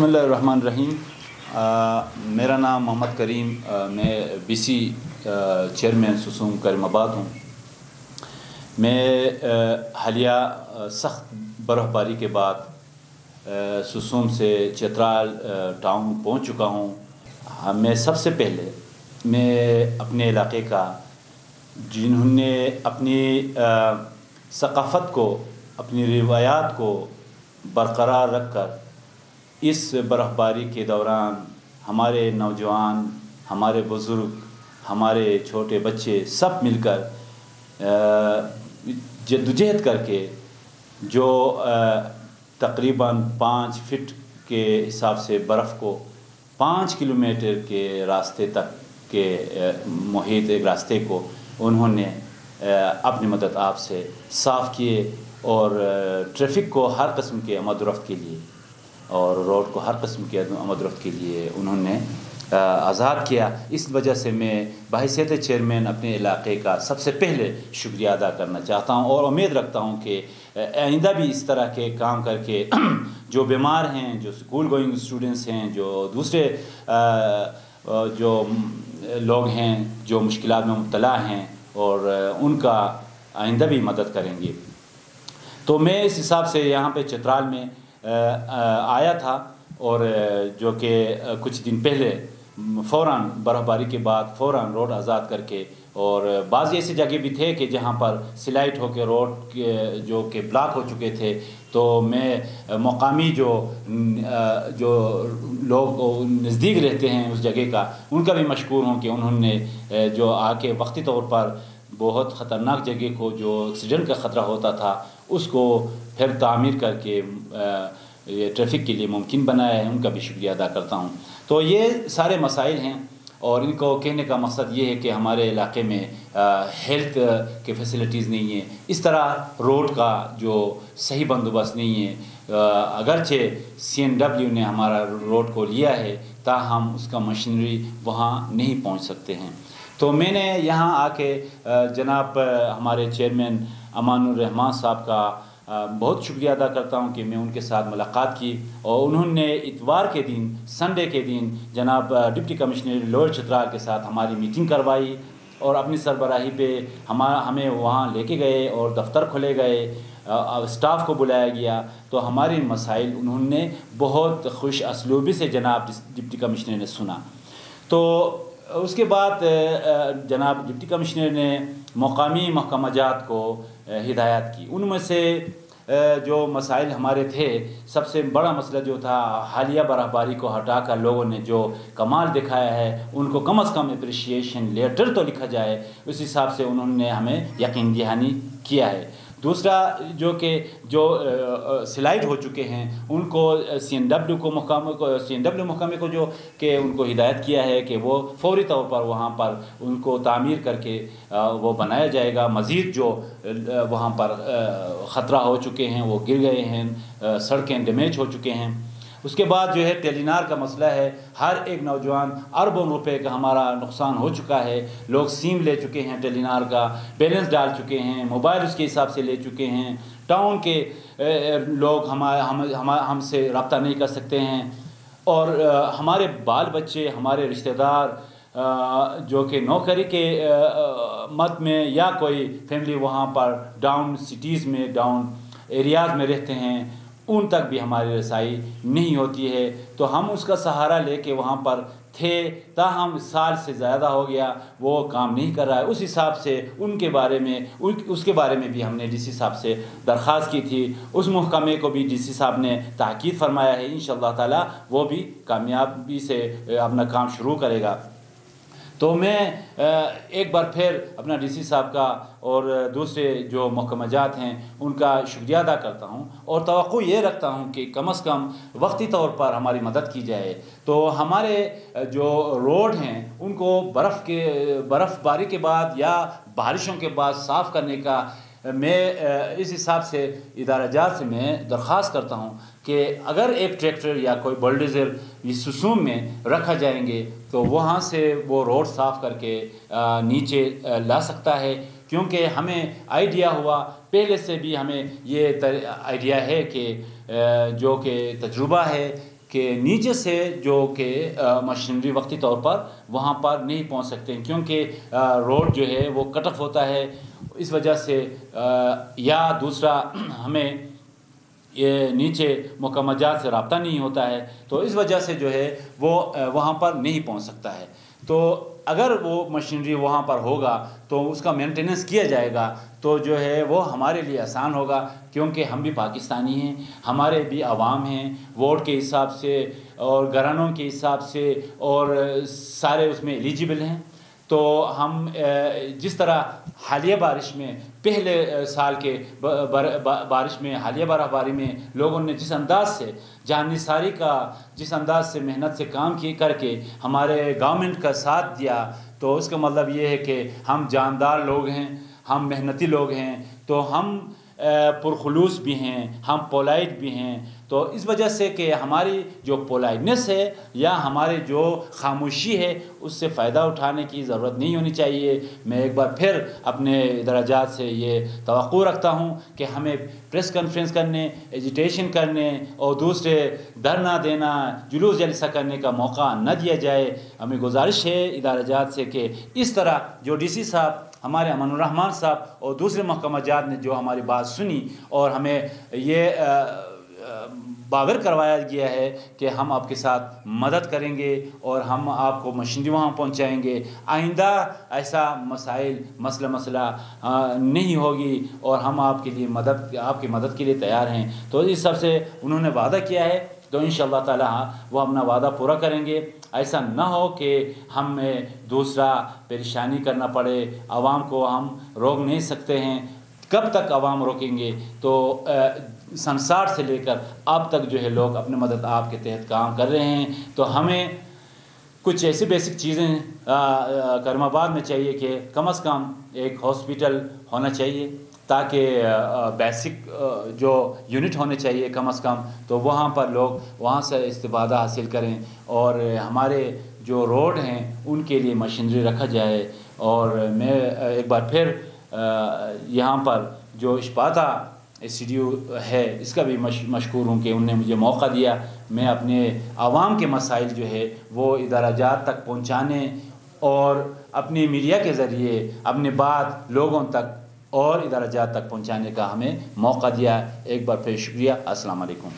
بسم اللہ الرحمن الرحیم۔ میرا نام محمد کریم میں بی سی چیئرمین سسوم کریم آباد ہوں۔ میں حالیہ سخت برف باری کے بعد سسوم سے چترال ٹاؤن پہنچ چکا ہوں۔ ہاں، میں سب سے پہلے میں اپنے علاقے کا، جنہوں نے اپنی ثقافت کو، اپنی روایات کو برقرار رکھ کر اس برف باری کے دوران ہمارے نوجوان، ہمارے بزرگ، ہمارے چھوٹے بچے سب مل کر جدوجہد کر کے جو تقریباً پانچ فٹ کے حساب سے برف کو پانچ کلومیٹر کے راستے تک کے محیط ایک راستے کو انہوں نے اپنی مدد آپ سے صاف کیے اور ٹریفک کو ہر قسم کے آمد رفت کے لیے اور روڈ کو ہر قسم کے آمد رفت کے لیے انہوں نے آزاد کیا۔ اس وجہ سے میں بحیثیت چیئرمین اپنے علاقے کا سب سے پہلے شکریہ ادا کرنا چاہتا ہوں اور امید رکھتا ہوں کہ آئندہ بھی اس طرح کے کام کر کے جو بیمار ہیں، جو اسکول گوئنگ اسٹوڈنٹس ہیں، جو دوسرے جو لوگ ہیں، جو مشکلات میں مبتلا ہیں اور ان کا آئندہ بھی مدد کریں گے۔ تو میں اس حساب سے یہاں پہ چترال میں آیا تھا اور جو کہ کچھ دن پہلے فوراً برف باری کے بعد فوراً روڈ آزاد کر کے اور بعض ایسی جگہ بھی تھے کہ جہاں پر سلائٹ ہو کے روڈ کے، جو کہ بلاک ہو چکے تھے، تو میں مقامی جو جو لوگ نزدیک رہتے ہیں اس جگہ کا، ان کا بھی مشکور ہوں کہ انہوں نے جو آ کے وقتی طور پر بہت خطرناک جگہ کو جو ایکسیڈنٹ کا خطرہ ہوتا تھا اس کو پھر تعمیر کر کے یہ ٹریفک کے لیے ممکن بنایا ہے، ان کا بھی شکریہ ادا کرتا ہوں۔ تو یہ سارے مسائل ہیں اور ان کو کہنے کا مقصد یہ ہے کہ ہمارے علاقے میں ہیلتھ کے فیسلٹیز نہیں ہیں۔ اس طرح روڈ کا جو صحیح بندوبست نہیں ہے اگرچہ سی این ڈبلیو نے ہمارا روڈ کو لیا ہے، تاہم اس کا مشینری وہاں نہیں پہنچ سکتے ہیں۔ تو میں نے یہاں آ کے جناب ہمارے چیئرمین امان الرحمان صاحب کا بہت شکریہ ادا کرتا ہوں کہ میں ان کے ساتھ ملاقات کی اور انہوں نے اتوار کے دن، سنڈے کے دن جناب ڈپٹی کمشنر لوئر چترال کے ساتھ ہماری میٹنگ کروائی اور اپنی سربراہی پہ ہمارا ہمیں وہاں لے کے گئے اور دفتر کھلے گئے اسٹاف کو بلایا گیا۔ تو ہماری مسائل انہوں نے بہت خوش اسلوبی سے جناب ڈپٹی کمشنر نے سنا۔ تو اس کے بعد جناب ڈپٹی کمشنر نے مقامی محکمہ جات کو ہدایات کی۔ ان میں سے جو مسائل ہمارے تھے، سب سے بڑا مسئلہ جو تھا، حالیہ برف باری کو ہٹا کر لوگوں نے جو کمال دکھایا ہے، ان کو کم از کم اپریشیشن لیٹر تو لکھا جائے۔ اس حساب سے انہوں نے ہمیں یقین دہانی کیا ہے۔ دوسرا جو کہ جو سلائڈ ہو چکے ہیں، ان کو سی این ڈبلیو کو محکمہ کو سی این ڈبلیو محکمے کو جو کہ ان کو ہدایت کیا ہے کہ وہ فوری طور پر وہاں پر ان کو تعمیر کر کے وہ بنایا جائے گا۔ مزید جو وہاں پر خطرہ ہو چکے ہیں، وہ گر گئے ہیں سڑکیں ڈیمیج ہو چکے ہیں۔ اس کے بعد جو ہے ٹیلینار کا مسئلہ ہے، ہر ایک نوجوان اربوں روپے کا ہمارا نقصان ہو چکا ہے۔ لوگ سیم لے چکے ہیں ٹیلینار کا، بیلنس ڈال چکے ہیں، موبائل اس کے حساب سے لے چکے ہیں۔ ٹاؤن کے لوگ ہم سے رابطہ نہیں کر سکتے ہیں۔ اور ہمارے بال بچے، ہمارے رشتہ دار جو کہ نوکری کے مت میں یا کوئی فیملی وہاں پر ڈاؤن سٹیز میں، ڈاؤن ایریاز میں رہتے ہیں۔ ان تک بھی ہماری رسائی نہیں ہوتی ہے۔ تو ہم اس کا سہارا لے کے وہاں پر تھے۔ تاہم سال سے زیادہ ہو گیا، وہ کام نہیں کر رہا ہے۔ اس حساب سے ان کے بارے میں، اس کے بارے میں بھی ہم نے ڈی سی صاحب سے درخواست کی تھی۔ اس محکمے کو بھی ڈی سی صاحب نے تاکید فرمایا ہے۔ ان شاء اللہ تعالیٰ وہ بھی کامیابی سے اپنا کام شروع کرے گا۔ تو میں ایک بار پھر اپنا ڈی سی صاحب کا اور دوسرے جو محکمہ جات ہیں، ان کا شکریہ ادا کرتا ہوں اور توقع یہ رکھتا ہوں کہ کم از کم وقتی طور پر ہماری مدد کی جائے۔ تو ہمارے جو روڈ ہیں، ان کو برف کے، برف باری کے بعد یا بارشوں کے بعد صاف کرنے کا میں اس حساب سے ادارہ جات سے میں درخواست کرتا ہوں کہ اگر ایک ٹریکٹر یا کوئی بلڈیزر اس سسوم میں رکھا جائیں گے تو وہاں سے وہ روڈ صاف کر کے نیچے لا سکتا ہے۔ کیونکہ ہمیں آئیڈیا ہوا، پہلے سے بھی ہمیں یہ آئیڈیا ہے کہ جو کہ تجربہ ہے کہ نیچے سے جو کہ مشینری وقتی طور پر وہاں پر نہیں پہنچ سکتے ہیں، کیونکہ روڈ جو ہے وہ کٹ آف ہوتا ہے۔ اس وجہ سے یا دوسرا، ہمیں یہ نیچے مکمجات سے رابطہ نہیں ہوتا ہے، تو اس وجہ سے جو ہے وہ وہاں پر نہیں پہنچ سکتا ہے۔ تو اگر وہ مشینری وہاں پر ہوگا تو اس کا مینٹیننس کیا جائے گا، تو جو ہے وہ ہمارے لیے آسان ہوگا، کیونکہ ہم بھی پاکستانی ہیں، ہمارے بھی عوام ہیں، ووٹ کے حساب سے اور گھرانوں کے حساب سے اور سارے اس میں ایلیجیبل ہیں۔ تو ہم جس طرح حالیہ بارش میں، پہلے سال کے بارش میں، حالیہ برف باری میں لوگوں نے جس انداز سے جان نثاری کا، جس انداز سے محنت سے کام کی، کر کے ہمارے گورنمنٹ کا ساتھ دیا، تو اس کا مطلب یہ ہے کہ ہم جاندار لوگ ہیں، ہم محنتی لوگ ہیں، تو ہم پرخلوص بھی ہیں، ہم پولائٹ بھی ہیں تو اس وجہ سے کہ ہماری جو پولائٹنس ہے یا ہماری جو خاموشی ہے، اس سے فائدہ اٹھانے کی ضرورت نہیں ہونی چاہیے۔ میں ایک بار پھر اپنے درجات سے یہ توقع رکھتا ہوں کہ ہمیں پریس کانفرنس کرنے ایجیٹیشن کرنے اور دوسرے دھرنا دینا، جلوس جلسہ کرنے کا موقع نہ دیا جائے۔ ہمیں گزارش ہے ادارہ جات سے کہ اس طرح جو ڈی سی صاحب، ہمارے امن الرحمان صاحب اور دوسرے محکمہ جات نے جو ہماری بات سنی اور ہمیں یہ باور کروایا گیا ہے کہ ہم آپ کے ساتھ مدد کریں گے اور ہم آپ کو مشینری وہاں پہنچائیں گے۔ آئندہ ایسا مسائل، مسئلہ مسئلہ نہیں ہوگی اور ہم آپ کے لیے مدد، آپ کی مدد کے لیے تیار ہیں۔ تو اس سب سے انہوں نے وعدہ کیا ہے۔ تو ان شاء اللہ تعالیٰ ہاں، وہ اپنا وعدہ پورا کریں گے۔ ایسا نہ ہو کہ ہمیں دوسرا پریشانی کرنا پڑے، عوام کو ہم روک نہیں سکتے ہیں۔ کب تک عوام روکیں گے؟ تو سنسار سے لے کر اب تک جو ہے لوگ اپنے مدد آپ کے تحت کام کر رہے ہیں۔ تو ہمیں کچھ ایسی بیسک چیزیں کرم آباد میں چاہیے کہ کم از کم ایک ہاسپیٹل ہونا چاہیے تاکہ بیسک جو یونٹ ہونے چاہیے کم از کم، تو وہاں پر لوگ وہاں سے استفادہ حاصل کریں اور ہمارے جو روڈ ہیں ان کے لیے مشینری رکھا جائے۔ اور میں ایک بار پھر یہاں پر جو اشپاتا سی ہے، اس کا بھی مشکور ہوں کہ انہوں نے مجھے موقع دیا۔ میں اپنے عوام کے مسائل جو ہے، وہ ادارہ جات تک پہنچانے اور اپنی میڈیا کے ذریعے اپنی بات لوگوں تک اور ادارہ جات تک پہنچانے کا ہمیں موقع دیا۔ ایک بار پھر شکریہ۔ السلام علیکم۔